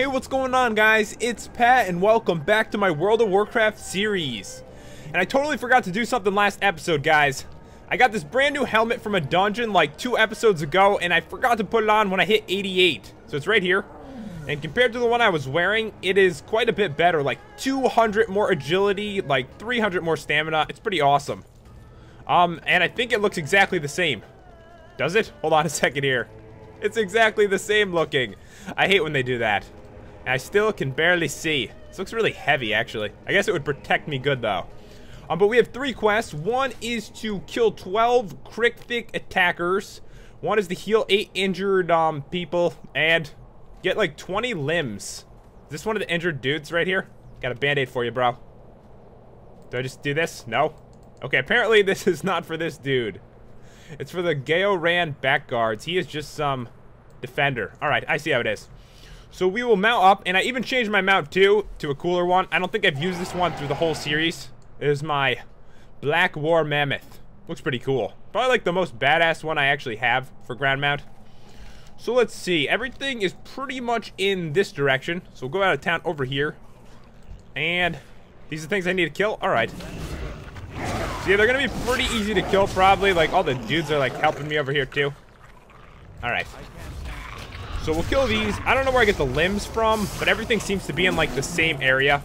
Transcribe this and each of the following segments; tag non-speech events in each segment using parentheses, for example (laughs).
Hey, what's going on guys? It's Pat and welcome back to my World of Warcraft series. And I totally forgot to do something last episode, guys. I got this brand new helmet from a dungeon like two episodes ago and I forgot to put it on when I hit 88. So it's right here. And compared to the one I was wearing, it is quite a bit better. Like 200 more agility, like 300 more stamina. It's pretty awesome. Um, and I think it looks exactly the same. Does it? Hold on a second here. It's exactly the same looking. I hate when they do that. I still can barely see. This looks really heavy, actually. I guess it would protect me good, though. Um, but we have three quests. One is to kill 12 Krik'thik attackers. One is to heal 8 injured um, people. And get like 20 limbs. Is this one of the injured dudes right here? Got a band-aid for you, bro. Do I just do this? No? Okay, apparently (laughs) this is not for this dude. It's for the Gao-Ran back guards. He is just some defender. Alright, I see how it is. So we will mount up, and I even changed my mount too, to a cooler one. I don't think I've used this one through the whole series. It is my Black War Mammoth. Looks pretty cool. Probably like the most badass one I actually have for ground mount. So let's see. Everything is pretty much in this direction. So we'll go out of town over here. And these are the things I need to kill? Alright. So yeah, they're gonna be pretty easy to kill probably. Like all the dudes are like helping me over here too. Alright. So we'll kill these. I don't know where I get the limbs from, but everything seems to be in like the same area.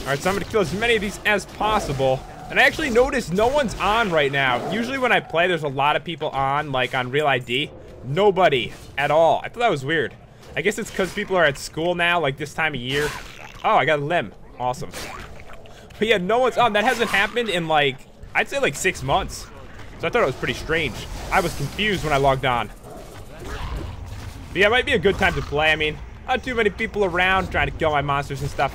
Alright, so I'm gonna kill as many of these as possible. And I actually noticed no one's on right now. Usually when I play, there's a lot of people on, like on Real ID. Nobody at all. I thought that was weird. I guess it's because people are at school now, like this time of year. Oh, I got a limb. Awesome. But yeah, no one's on. That hasn't happened in like, I'd say like six months. So I thought it was pretty strange. I was confused when I logged on. But yeah, it might be a good time to play. I mean, not too many people around trying to kill my monsters and stuff.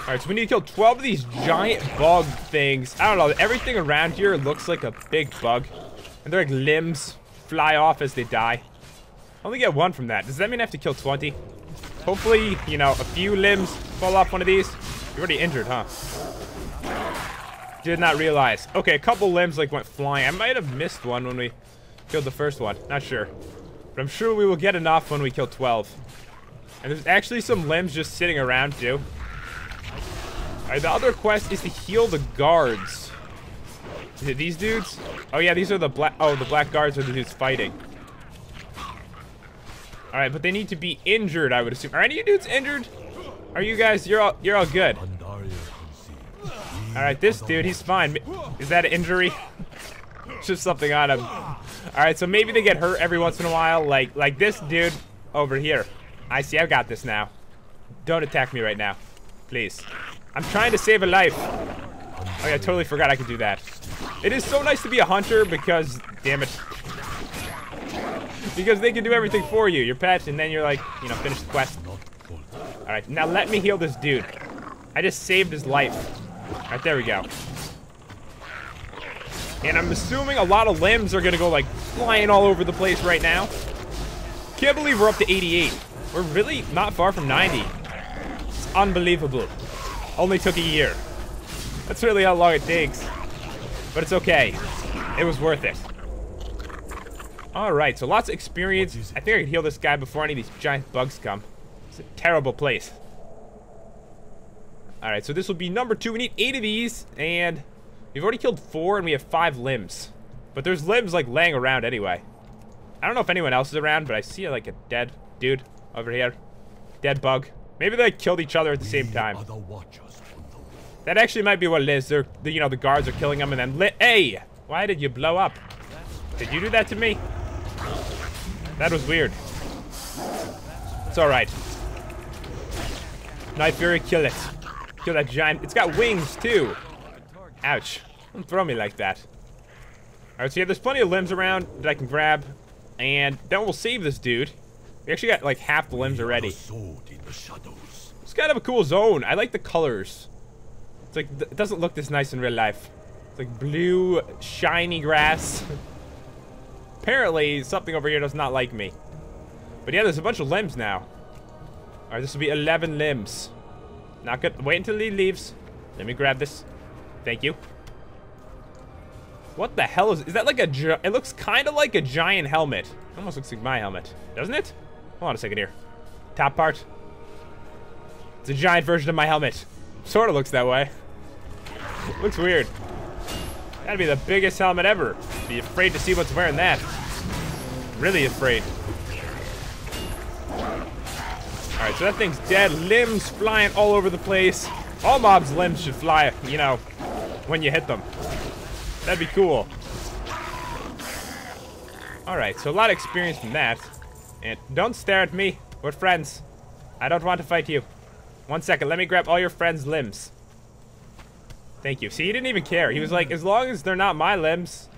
Alright, so we need to kill 12 of these giant bug things. I don't know, everything around here looks like a big bug. And they're like limbs fly off as they die. I only get one from that. Does that mean I have to kill 20? Hopefully, you know, a few limbs fall off one of these. You're already injured, huh? Did not realize. Okay, a couple limbs like went flying. I might have missed one when we killed the first one. Not sure. But I'm sure we will get enough when we kill 12. And there's actually some limbs just sitting around too. Alright, the other quest is to heal the guards. Is it these dudes? Oh yeah, these are the black- oh, the black guards are the dudes fighting. Alright, but they need to be injured, I would assume. Are any of you dudes injured? Are you guys, you're all, you're all good. Alright, this dude, he's fine. Is that an injury? (laughs) Just something on him. Alright, so maybe they get hurt every once in a while, like like this dude over here. I see, I've got this now. Don't attack me right now. Please. I'm trying to save a life. Oh yeah, I totally forgot I could do that. It is so nice to be a hunter because, damn it. Because they can do everything for you. Your pet, and then you're like, you know, finish the quest. Alright, now let me heal this dude. I just saved his life. Alright, there we go. And I'm assuming a lot of limbs are gonna go like flying all over the place right now. Can't believe we're up to 88. We're really not far from 90. It's unbelievable. Only took a year. That's really how long it takes. But it's okay. It was worth it. Alright, so lots of experience. I think I can heal this guy before any of these giant bugs come. It's a terrible place. Alright, so this will be number two. We need eight of these, and we've already killed four, and we have five limbs. But there's limbs, like, laying around anyway. I don't know if anyone else is around, but I see, like, a dead dude over here. Dead bug. Maybe they killed each other at the same time. That actually might be what it is. They're, the, you know, the guards are killing them and then lit. Hey! Why did you blow up? Did you do that to me? That was weird. It's alright. Night Fury, kill it. Kill that giant. It's got wings, too. Ouch. Don't throw me like that. Alright, so yeah, there's plenty of limbs around that I can grab. And then we'll save this dude. We actually got like half the limbs already. It's kind of a cool zone. I like the colors. It's like, it doesn't look this nice in real life. It's like blue, shiny grass. (laughs) Apparently, something over here does not like me. But yeah, there's a bunch of limbs now. Alright, this will be 11 limbs. Not good. Wait until he leaves. Let me grab this. Thank you. What the hell is... Is that like a... It looks kind of like a giant helmet. Almost looks like my helmet. Doesn't it? Hold on a second here. Top part. It's a giant version of my helmet. Sort of looks that way. looks weird. That'd be the biggest helmet ever. Be afraid to see what's wearing that. Really afraid. Alright, so that thing's dead. Limbs flying all over the place. All mobs' limbs should fly, you know, when you hit them. That'd be cool. Alright, so a lot of experience from that. And don't stare at me. We're friends. I don't want to fight you. One second, let me grab all your friends' limbs. Thank you. See, he didn't even care. He was like, as long as they're not my limbs,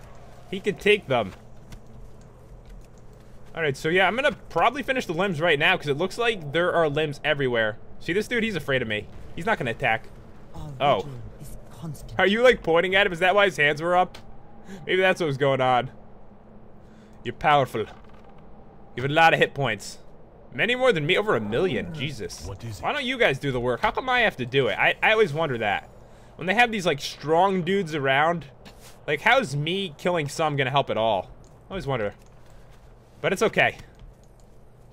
he could take them. Alright, so yeah, I'm gonna probably finish the limbs right now because it looks like there are limbs everywhere. See this dude? He's afraid of me. He's not gonna attack. Oh. oh. Are you like pointing at him? Is that why his hands were up? Maybe that's what was going on. You're powerful. You have a lot of hit points. Many more than me. Over a million. Uh, Jesus. What is it? Why don't you guys do the work? How come I have to do it? I, I always wonder that. When they have these, like, strong dudes around, like, how's me killing some gonna help at all? I always wonder. But it's okay.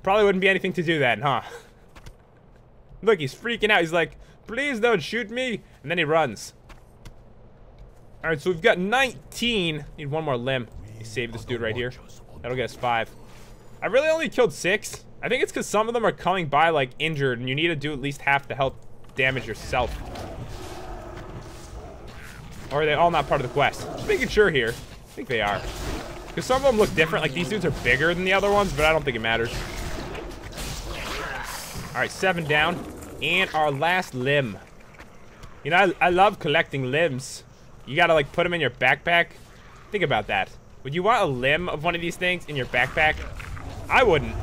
Probably wouldn't be anything to do then, huh? (laughs) Look, he's freaking out. He's like, please don't shoot me. And then he runs. Alright, so we've got 19. Need one more limb. Save this dude right here. That'll get us five. I really only killed six. I think it's because some of them are coming by, like, injured, and you need to do at least half the health damage yourself. Or are they all not part of the quest? Just making sure here. I think they are. Because some of them look different. Like, these dudes are bigger than the other ones, but I don't think it matters. Alright, seven down. And our last limb. You know, I, I love collecting limbs. You gotta, like, put them in your backpack. Think about that. Would you want a limb of one of these things in your backpack? I wouldn't.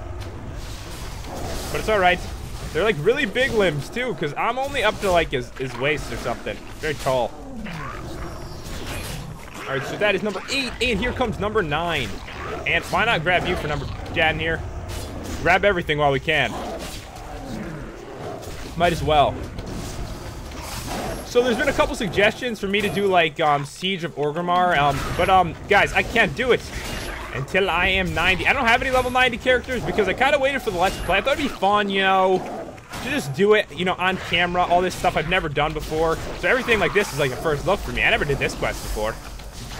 But it's alright. They're like really big limbs too, because I'm only up to like his, his waist or something. Very tall. Alright, so that is number eight, and here comes number nine. And why not grab you for number Jan here? Grab everything while we can. Might as well. So there's been a couple suggestions for me to do like um, Siege of Orgrimmar, um, but um, guys, I can't do it until I am 90. I don't have any level 90 characters because I kind of waited for the Let's Play. I thought it'd be fun, you know, to just do it, you know, on camera, all this stuff I've never done before. So everything like this is like a first look for me. I never did this quest before.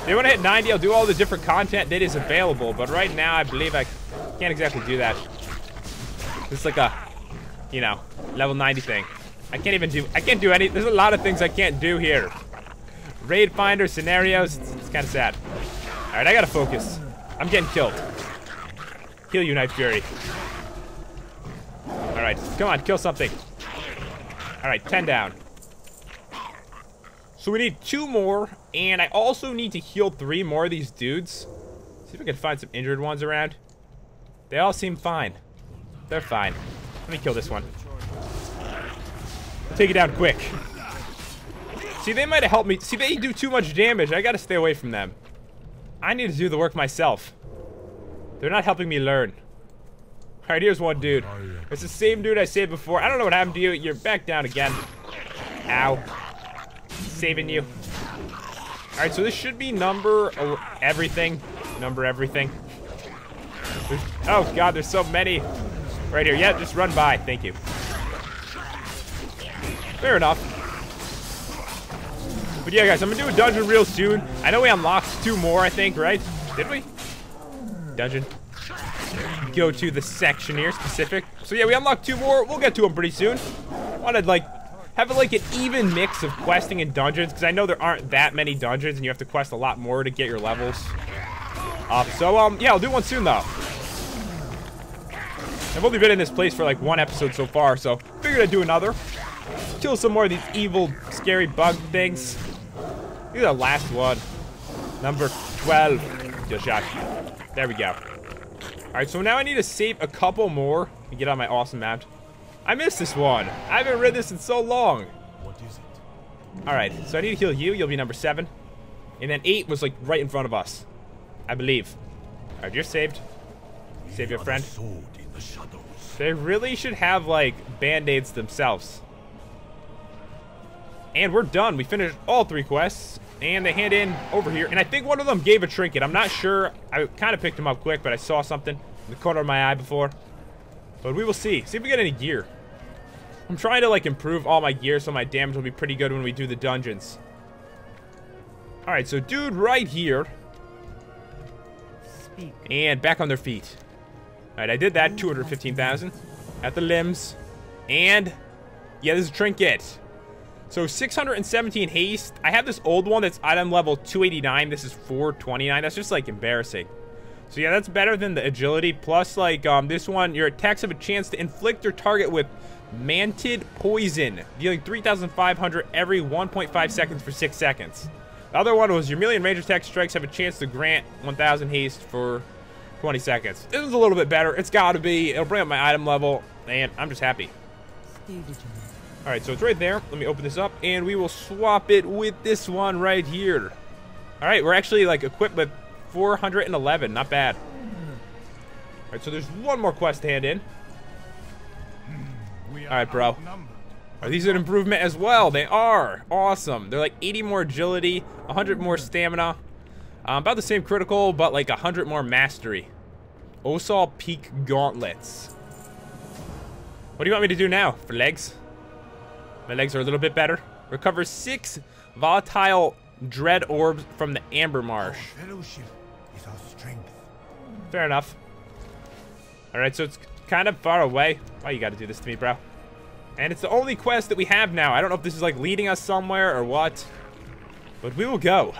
Then when I hit 90, I'll do all the different content that is available, but right now I believe I can't exactly do that. It's like a, you know, level 90 thing. I can't even do, I can't do any, there's a lot of things I can't do here. Raid finder, scenarios, it's, it's kind of sad. All right, I gotta focus. I'm getting killed. Kill you, Night Fury. All right, come on, kill something. All right, 10 down. So we need two more, and I also need to heal three more of these dudes. See if I can find some injured ones around. They all seem fine. They're fine. Let me kill this one. Take it down quick. See, they might have helped me. See, they do too much damage. I gotta stay away from them. I need to do the work myself. They're not helping me learn. Alright, here's one dude. It's the same dude I saved before. I don't know what happened to you. You're back down again. Ow. Saving you. Alright, so this should be number everything. Number everything. There's, oh god, there's so many. Right here. Yeah, just run by. Thank you. Fair enough. But yeah, guys, I'm gonna do a dungeon real soon. I know we unlocked two more, I think, right? Did we? Dungeon. Go to the section here, specific. So yeah, we unlocked two more. We'll get to them pretty soon. Wanted, like, have like an even mix of questing and dungeons, because I know there aren't that many dungeons, and you have to quest a lot more to get your levels up. So, um, yeah, I'll do one soon, though. I've only been in this place for, like, one episode so far, so figured I'd do another kill some more of these evil, scary bug things. Look at the last one. Number 12. Good shot. There we go. Alright, so now I need to save a couple more and get on my awesome map. I missed this one. I haven't read this in so long. What is it? Alright, so I need to heal you. You'll be number 7. And then 8 was like right in front of us. I believe. Alright, you're saved. Save your friend. They really should have like band-aids themselves. And we're done. We finished all three quests. And they hand in over here. And I think one of them gave a trinket. I'm not sure. I kind of picked him up quick, but I saw something in the corner of my eye before. But we will see. See if we get any gear. I'm trying to like improve all my gear so my damage will be pretty good when we do the dungeons. Alright, so dude right here. Speak. And back on their feet. Alright, I did that. 215,000. At the limbs. And, yeah, this is a trinket. So 617 haste. I have this old one that's item level 289. This is 429. That's just, like, embarrassing. So, yeah, that's better than the agility. Plus, like, um, this one, your attacks have a chance to inflict your target with Mantid Poison, dealing 3,500 every 1.5 seconds for 6 seconds. The other one was your melee and range attack strikes have a chance to grant 1,000 haste for 20 seconds. This is a little bit better. It's got to be. It'll bring up my item level, and I'm just happy. All right, so it's right there. Let me open this up, and we will swap it with this one right here. All right, we're actually like equipped with 411. Not bad. All right, so there's one more quest to hand in. All right, bro. Are these an improvement as well? They are. Awesome. They're like 80 more agility, 100 more stamina. Uh, about the same critical, but like 100 more mastery. Osal Peak Gauntlets. What do you want me to do now? For legs? My legs are a little bit better. Recover six volatile dread orbs from the Amber Marsh. Our Fellowship is our strength. Fair enough. Alright, so it's kind of far away. Why you gotta do this to me, bro? And it's the only quest that we have now. I don't know if this is like leading us somewhere or what. But we will go.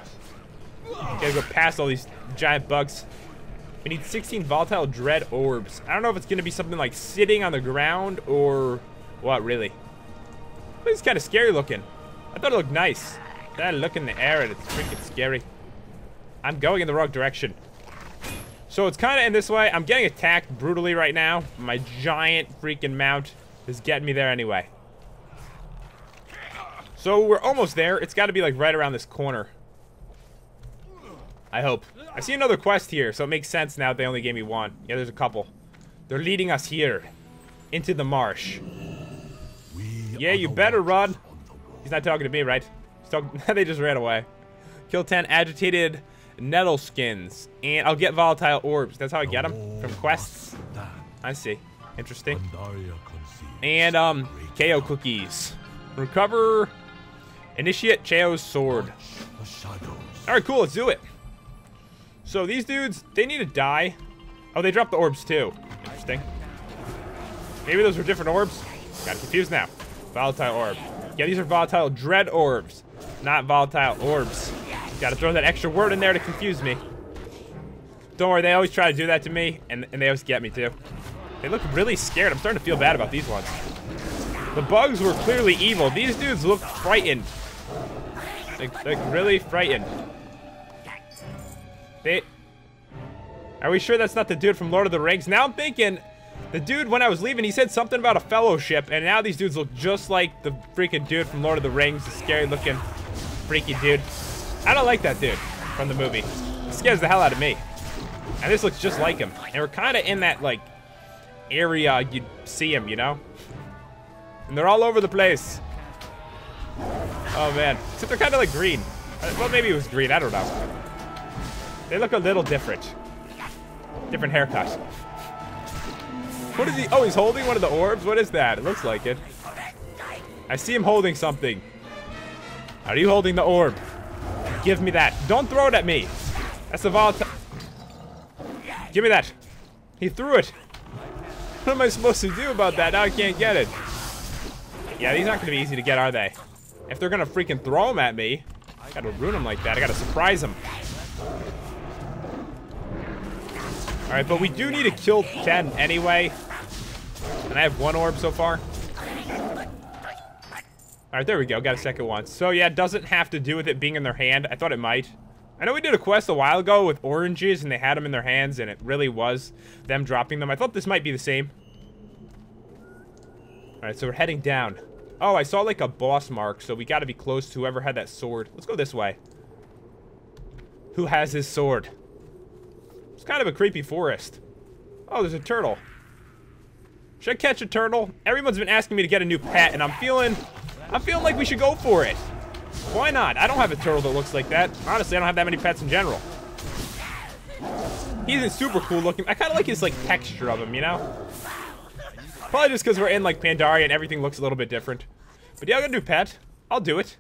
Gotta go past all these giant bugs. We need 16 volatile dread orbs. I don't know if it's gonna be something like sitting on the ground or what really. It's kind of scary looking. I thought it looked nice. I look in the air and it's freaking scary. I'm going in the wrong direction. So it's kind of in this way. I'm getting attacked brutally right now. My giant freaking mount is getting me there anyway. So we're almost there. It's got to be like right around this corner. I hope. I see another quest here, so it makes sense now they only gave me one. Yeah, there's a couple. They're leading us here. Into the marsh. Yeah, you better run. He's not talking to me, right? Talking. (laughs) they just ran away. Kill 10 agitated nettle skins. And I'll get volatile orbs. That's how I get them. From quests. I see. Interesting. And, um, KO cookies. Recover. Initiate Cheo's sword. Shadows. Alright, cool. Let's do it. So these dudes, they need to die. Oh, they dropped the orbs too. Interesting. Maybe those were different orbs. Got confused now. Volatile orb. Yeah, these are volatile dread orbs, not volatile orbs. Gotta throw that extra word in there to confuse me. Don't worry, they always try to do that to me, and, and they always get me too. They look really scared. I'm starting to feel bad about these ones. The bugs were clearly evil. These dudes look frightened. Like, like really frightened. They... Are we sure that's not the dude from Lord of the Rings? Now I'm thinking, the dude, when I was leaving, he said something about a fellowship, and now these dudes look just like the freaking dude from Lord of the Rings, the scary-looking, freaky dude. I don't like that dude from the movie. Scares the hell out of me. And this looks just like him. And we're kind of in that, like, area you'd see him, you know? And they're all over the place. Oh, man. Except they're kind of like green. Uh, Well, maybe it was green. I don't know. They look a little different. Different haircut. What is he? Oh, he's holding one of the orbs? What is that? It looks like it. I see him holding something. Are you holding the orb? Give me that. Don't throw it at me. That's a volatile. Give me that. He threw it. What am I supposed to do about that? Now I can't get it. Yeah, these aren't going to be easy to get, are they? If they're going to freaking throw them at me, I got to ruin them like that. I got to surprise them. All right, but we do need to kill 10 anyway. And I have one orb so far. All right, there we go. Got a second one. So, yeah, it doesn't have to do with it being in their hand. I thought it might. I know we did a quest a while ago with oranges, and they had them in their hands, and it really was them dropping them. I thought this might be the same. All right, so we're heading down. Oh, I saw, like, a boss mark, so we got to be close to whoever had that sword. Let's go this way. Who has his sword? It's kind of a creepy forest. Oh, there's a turtle. Should I catch a turtle? Everyone's been asking me to get a new pet, and I'm feeling, I'm feeling like we should go for it. Why not? I don't have a turtle that looks like that. Honestly, I don't have that many pets in general. He isn't super cool looking. I kind of like his like texture of him, you know. Probably just because we're in like Pandaria and everything looks a little bit different. But yeah, I'm gonna do pet. I'll do it.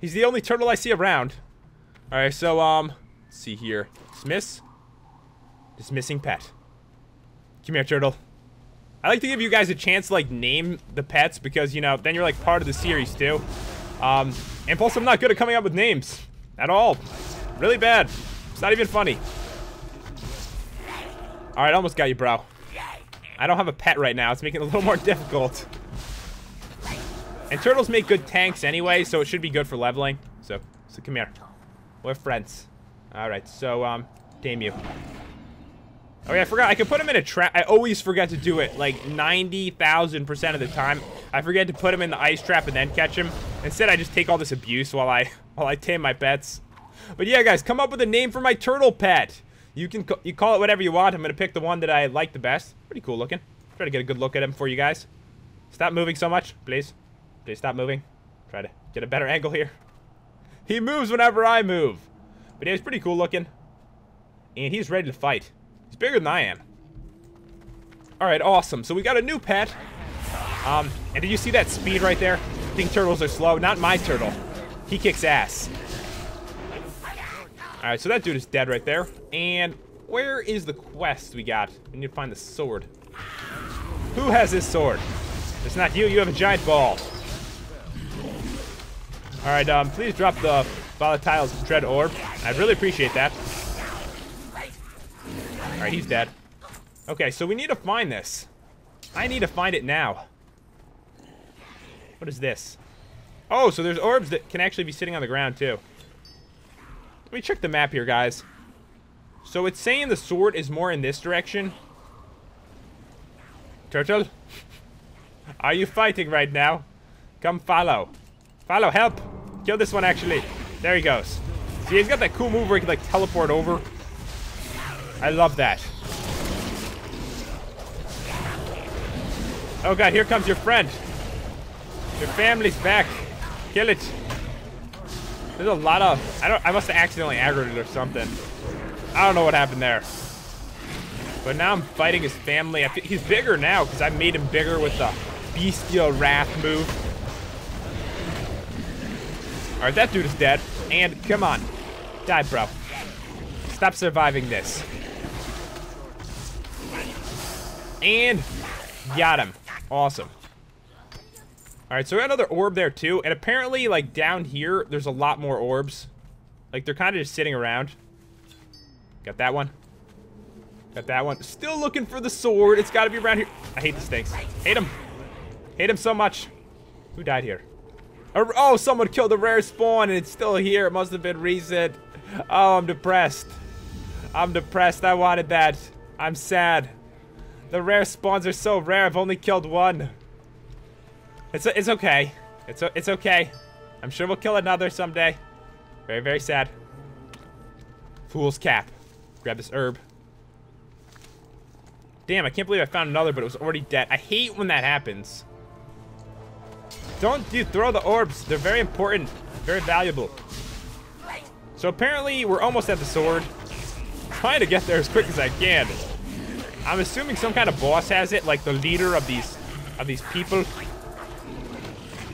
He's the only turtle I see around. Alright, so um see here. Dismiss. Dismissing pet. Come here, turtle. I like to give you guys a chance to like name the pets because you know then you're like part of the series too. Um, and plus I'm not good at coming up with names at all. Really bad. It's not even funny. All right, almost got you, bro. I don't have a pet right now. It's making it a little more (laughs) difficult. And turtles make good tanks anyway, so it should be good for leveling. So, so come here. We're friends. All right, so um, tame you. Oh yeah, I forgot. I could put him in a trap. I always forget to do it, like 90,000% of the time. I forget to put him in the ice trap and then catch him. Instead, I just take all this abuse while I (laughs) while I tame my pets. But yeah, guys, come up with a name for my turtle pet. You can you call it whatever you want. I'm gonna pick the one that I like the best. Pretty cool looking. Try to get a good look at him for you guys. Stop moving so much, please. Please stop moving. Try to get a better (laughs) angle here. He moves whenever I move. But yeah, he's pretty cool looking. And he's ready to fight. He's bigger than I am. Alright, awesome. So we got a new pet. Um, and did you see that speed right there? I think turtles are slow. Not my turtle. He kicks ass. Alright, so that dude is dead right there. And where is the quest we got? We need to find the sword. Who has this sword? It's not you, you have a giant ball. Alright, um, please drop the volatile dread orb. I'd really appreciate that. Alright, he's dead. Okay, so we need to find this. I need to find it now. What is this? Oh, so there's orbs that can actually be sitting on the ground, too. Let me check the map here, guys. So it's saying the sword is more in this direction. Turtle? Are you fighting right now? Come follow. Follow, help! Kill this one, actually. There he goes. See, he's got that cool move where he can, like, teleport over. I love that. Oh god, here comes your friend. Your family's back. Kill it. There's a lot of... I don't. I must have accidentally aggroed it or something. I don't know what happened there. But now I'm fighting his family. I he's bigger now because I made him bigger with the Bestial Wrath move. Alright, that dude is dead. And, come on. Die, bro. Stop surviving this. And got him. Awesome. Alright, so we got another orb there too. And apparently, like, down here, there's a lot more orbs. Like, they're kind of just sitting around. Got that one. Got that one. Still looking for the sword. It's got to be around here. I hate these things. Hate him. Hate him so much. Who died here? Oh, someone killed a rare spawn and it's still here. It must have been recent. Oh, I'm depressed. I'm depressed. I wanted that. I'm sad. The rare spawns are so rare. I've only killed one. It's it's okay. It's it's okay. I'm sure we'll kill another someday. Very very sad. Fool's cap. Grab this herb. Damn, I can't believe I found another, but it was already dead. I hate when that happens. Don't do throw the orbs. They're very important. Very valuable. So apparently we're almost at the sword. trying to get there as quick as I can. I'm assuming some kind of boss has it, like the leader of these of these people.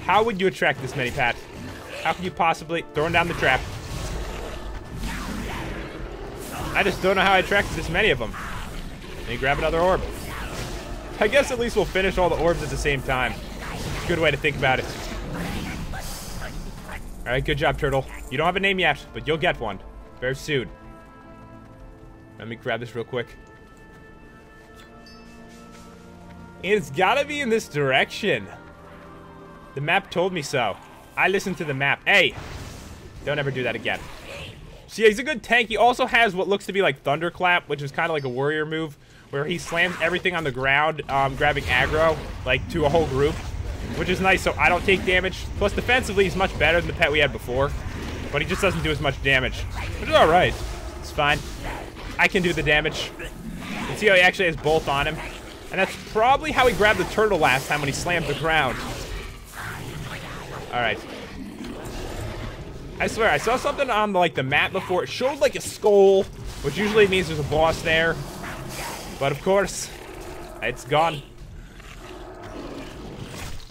How would you attract this many, Pat? How could you possibly throwing down the trap? I just don't know how I attracted this many of them. Let me grab another orb. I guess at least we'll finish all the orbs at the same time. Good way to think about it. Alright, good job, Turtle. You don't have a name yet, but you'll get one. Very soon. Let me grab this real quick. And it's gotta be in this direction. The map told me so. I listened to the map. Hey! Don't ever do that again. See, he's a good tank. He also has what looks to be like Thunderclap, which is kind of like a warrior move, where he slams everything on the ground, um, grabbing aggro, like, to a whole group which is nice so I don't take damage. Plus, defensively, he's much better than the pet we had before. But he just doesn't do as much damage, which is alright. It's fine. I can do the damage. You see how he actually has both on him. And that's probably how he grabbed the turtle last time when he slammed the ground. Alright. I swear, I saw something on like the map before. It showed like a skull, which usually means there's a boss there. But of course, it's gone.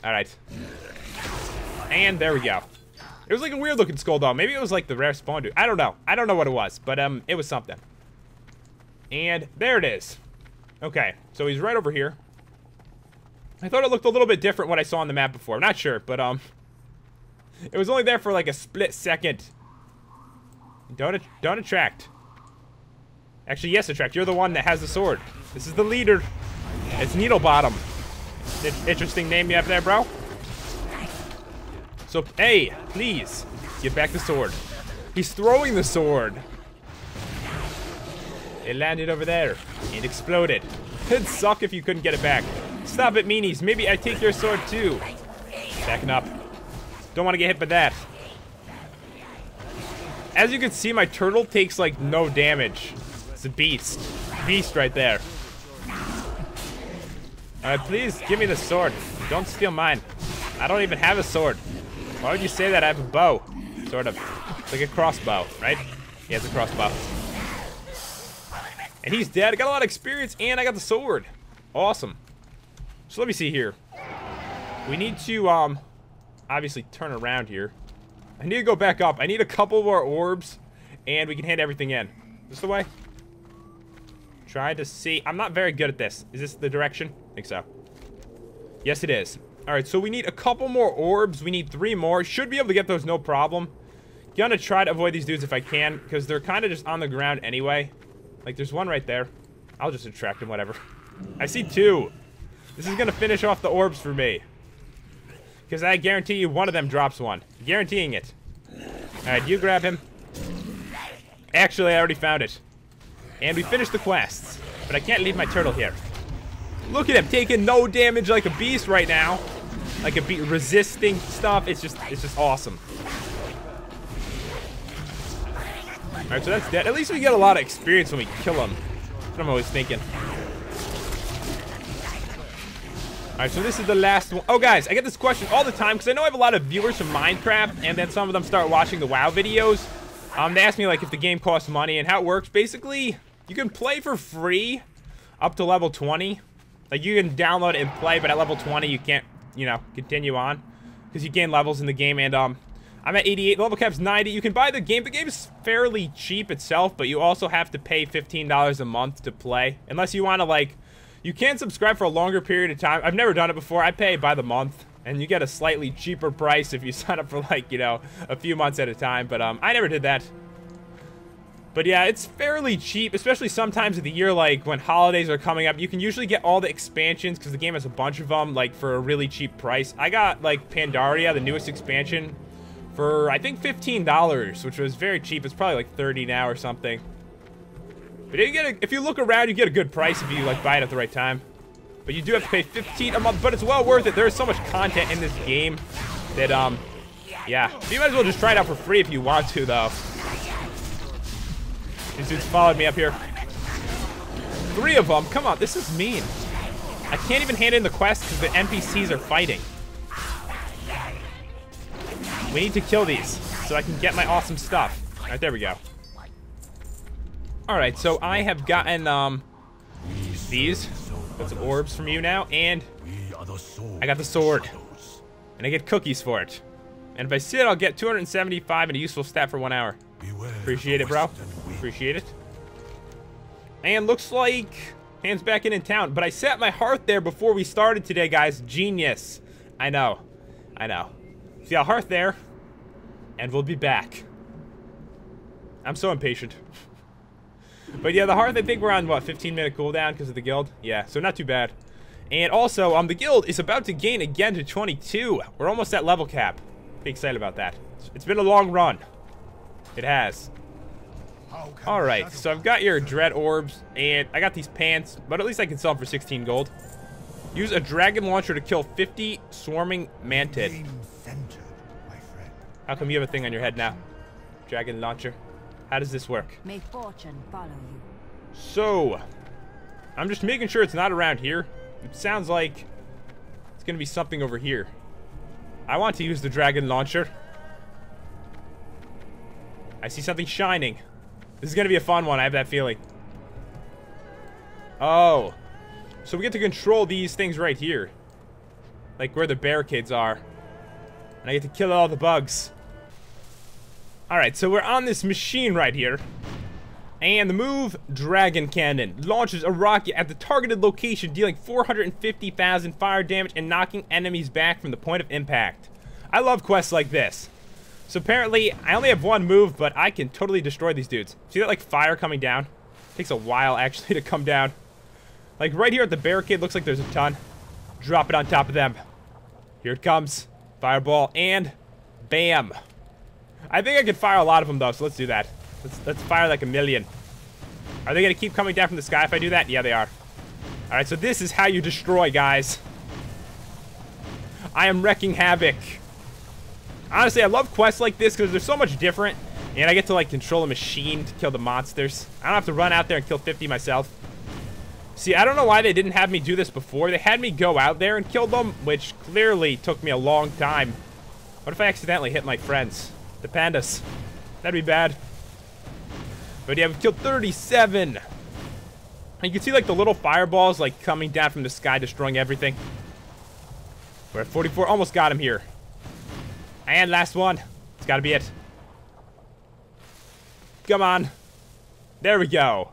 All right. And there we go. It was like a weird looking skull though. Maybe it was like the rare spawn dude. I don't know. I don't know what it was, but um, it was something. And there it is. Okay, so he's right over here. I thought it looked a little bit different what I saw on the map before. I'm not sure, but um, it was only there for like a split second. Don't don't attract. Actually, yes, attract. You're the one that has the sword. This is the leader. It's Needlebottom. Interesting name you have there, bro. So, hey, please, give back the sword. He's throwing the sword. It landed over there. It exploded. It'd suck if you couldn't get it back. Stop it, meanies. Maybe I take your sword too. Backing up. Don't want to get hit by that. As you can see, my turtle takes like no damage. It's a beast. Beast right there. Alright, please give me the sword. Don't steal mine. I don't even have a sword. Why would you say that? I have a bow. Sort of. It's like a crossbow, right? He has a crossbow. And he's dead. I got a lot of experience and I got the sword. Awesome. So let me see here. We need to, um, obviously turn around here. I need to go back up. I need a couple more orbs and we can hand everything in. This the way? Try to see. I'm not very good at this. Is this the direction? I think so. Yes, it is. All right, so we need a couple more orbs. We need three more. Should be able to get those no problem. Gonna try to avoid these dudes if I can, because they're kind of just on the ground anyway. Like, there's one right there. I'll just attract him, whatever. I see two. This is gonna finish off the orbs for me. Because I guarantee you one of them drops one. Guaranteeing it. Alright, you grab him. Actually, I already found it. And we finished the quests. But I can't leave my turtle here. Look at him taking no damage like a beast right now. Like a beast resisting stuff. It's just it's just awesome. Alright, so that's dead. At least we get a lot of experience when we kill him. That's what I'm always thinking. Alright, so this is the last one. Oh, guys, I get this question all the time because I know I have a lot of viewers from Minecraft, and then some of them start watching the WoW videos. Um, they ask me, like, if the game costs money and how it works. Basically, you can play for free up to level 20. Like, you can download and play, but at level 20, you can't, you know, continue on. Because you gain levels in the game, and, um, I'm at 88. The level cap's 90. You can buy the game. The game is fairly cheap itself, but you also have to pay $15 a month to play. Unless you want to, like, you can subscribe for a longer period of time. I've never done it before. I pay by the month, and you get a slightly cheaper price if you (laughs) sign up for, like, you know, a few months at a time. But, um, I never did that. But yeah, it's fairly cheap, especially sometimes of the year, like when holidays are coming up. You can usually get all the expansions because the game has a bunch of them, like for a really cheap price. I got like Pandaria, the newest expansion, for I think $15, which was very cheap. It's probably like 30 now or something. But you get a, if you look around, you get a good price if you like buy it at the right time. But you do have to pay 15 a month, but it's well worth it. There is so much content in this game that um yeah, you might as well just try it out for free if you want to though. These dudes followed me up here. Three of them. Come on, this is mean. I can't even hand in the quest because the NPCs are fighting. We need to kill these so I can get my awesome stuff. All right, there we go. All right, so I have gotten um these. Got some orbs from you now, and I got the sword. And I get cookies for it. And if I sit, I'll get 275 and a useful stat for one hour. Appreciate it, bro. Appreciate it. And looks like Hand's back in in town. But I set my hearth there before we started today, guys. Genius. I know. I know. See a hearth there. And we'll be back. I'm so impatient. but yeah, the hearth, I think we're on, what, 15 minute cooldown because of the guild? Yeah, so not too bad. And also, um, the guild is about to gain again to 22. We're almost at level cap. Pretty excited about that. It's been a long run. It has. Alright, so I've got your dread orbs, and I got these pants, but at least I can sell them for 16 gold. Use a dragon launcher to kill 50 swarming mantid. How come you have a thing on your head now? Dragon launcher. How does this work? May fortune follow you. So, I'm just making sure it's not around here. It sounds like it's gonna be something over here. I want to use the dragon launcher. I see something shining. This is gonna be a fun one, I have that feeling. Oh. So we get to control these things right here. like where the barricades are. And I get to kill all the bugs. Alright, so we're on this machine right here. And the move, Dragon Cannon, launches a rocket at the targeted location, dealing 450,000 fire damage and knocking enemies back from the point of impact. I love quests like this. So apparently, I only have one move, but I can totally destroy these dudes. See that, like, fire coming down? takes a while, actually, (laughs) to come down. Like, right here at the barricade, looks like there's a ton. Drop it on top of them. Here it comes. Fireball, and bam. I think I could fire a lot of them, though, so let's do that. Let's, let's fire like a million. Are they going to keep coming down from the sky if I do that? Yeah, they are. Alright, so this is how you destroy, guys. I am wrecking havoc. Honestly, I love quests like this because they're so much different. And I get to, like, control a machine to kill the monsters. I don't have to run out there and kill 50 myself. See, I don't know why they didn't have me do this before. They had me go out there and kill them, which clearly took me a long time. What if I accidentally hit my friends? The pandas. That'd be bad. But yeah, we've killed 37. And you can see, like, the little fireballs, like, coming down from the sky, destroying everything. We're at 44. Almost got him here. And last one. It's got to be it. Come on. There we go.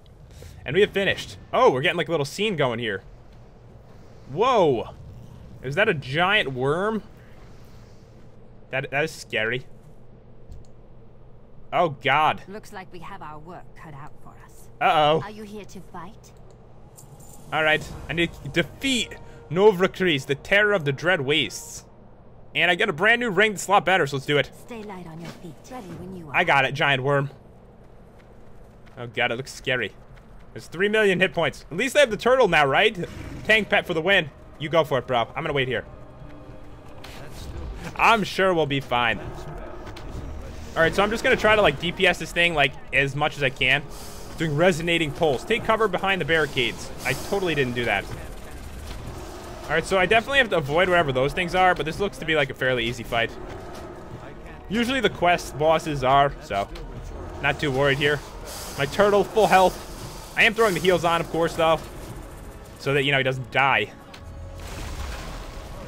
And we have finished. Oh, we're getting like a little scene going here. Whoa. Is that a giant worm? That, that is scary. Oh, God. Looks like we have our work cut out for us. Uh-oh. Are you here to fight? Alright. I need to defeat Novrakris, the terror of the Dread Wastes. And I get a brand new ring that's a lot better, so let's do it. Stay light on your feet. Ready when you are. I got it, giant worm. Oh god, it looks scary. There's 3 million hit points. At least I have the turtle now, right? Tank pet for the win. You go for it, bro. I'm gonna wait here. I'm sure we'll be fine. Alright, so I'm just gonna try to like DPS this thing like as much as I can. Doing resonating pulse. Take cover behind the barricades. I totally didn't do that. Alright, so I definitely have to avoid whatever those things are, but this looks to be like a fairly easy fight. Usually the quest bosses are, so not too worried here. My turtle, full health. I am throwing the heals on, of course, though. So that, you know, he doesn't die.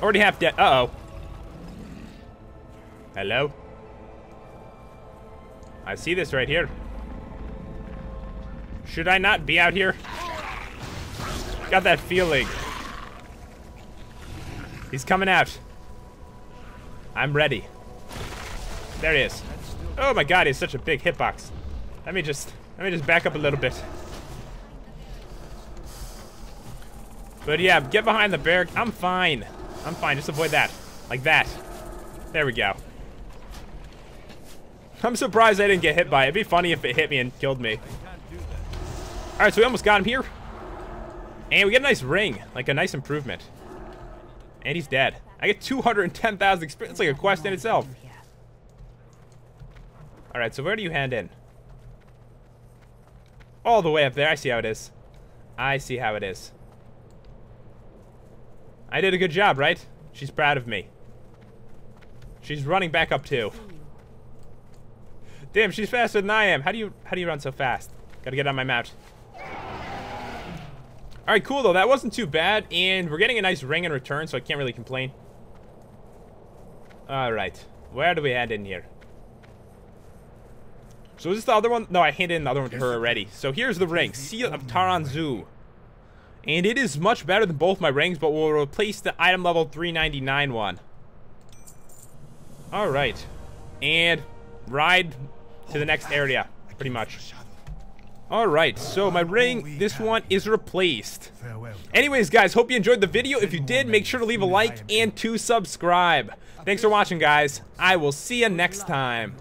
Already half dead. Uh-oh. Hello? I see this right here. Should I not be out here? Got that feeling. He's coming out. I'm ready. There he is. Oh my god, he's such a big hitbox. Let me just let me just back up a little bit. But yeah, get behind the barrack. I'm fine. I'm fine. Just avoid that. Like that. There we go. I'm surprised I didn't get hit by it. It'd be funny if it hit me and killed me. Alright, so we almost got him here. And we get a nice ring. Like a nice improvement. And he's dead. I get 210,000 experience. It's like a quest in itself. Alright, so where do you hand in? All the way up there. I see how it is. I see how it is. I did a good job, right? She's proud of me. She's running back up too. Damn, she's faster than I am. How do you how do you run so fast? Gotta get on my mount. Alright, cool though. That wasn't too bad. And we're getting a nice ring in return, so I can't really complain. Alright. Where do we head in here? So is this the other one? No, I handed in the other one to her already. So here's the ring. Seal of Taranzu. And it is much better than both my rings, but will replace the item level 399 one. Alright. And ride to the next area, pretty much. Alright, so my ring, this one is replaced. Anyways, guys, hope you enjoyed the video. If you did, make sure to leave a like and to subscribe. Thanks for watching, guys. I will see you next time.